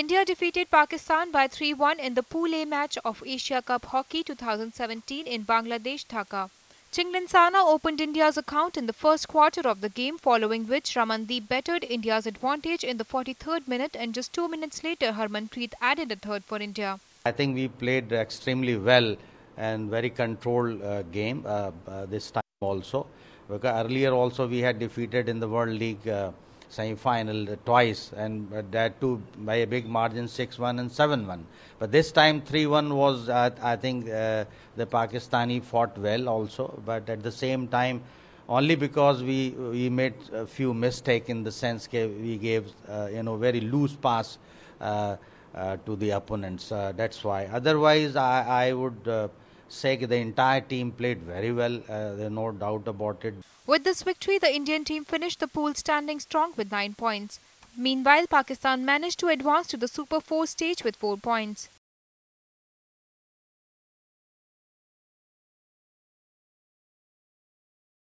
India defeated Pakistan by 3-1 in the Pool A match of Asia Cup Hockey 2017 in Bangladesh, Dhaka. Chinglen opened India's account in the first quarter of the game, following which Ramandeep bettered India's advantage in the 43rd minute and just two minutes later Harmanpreet added a third for India. I think we played extremely well and very controlled uh, game uh, uh, this time also. Because earlier also we had defeated in the World League uh, semi-final twice and that too by a big margin 6-1 and 7-1 but this time 3-1 was uh, i think uh, the pakistani fought well also. But at the same time only because we we made a few mistake in the sense that we gave uh, you know very loose pass uh, uh, to the opponents. Uh, that's why. Otherwise i i would say the entire team played very well. Uh, there's no doubt about it. With this victory, the Indian team finished the pool standing strong with nine points. Meanwhile, Pakistan managed to advance to the Super 4 stage with four points.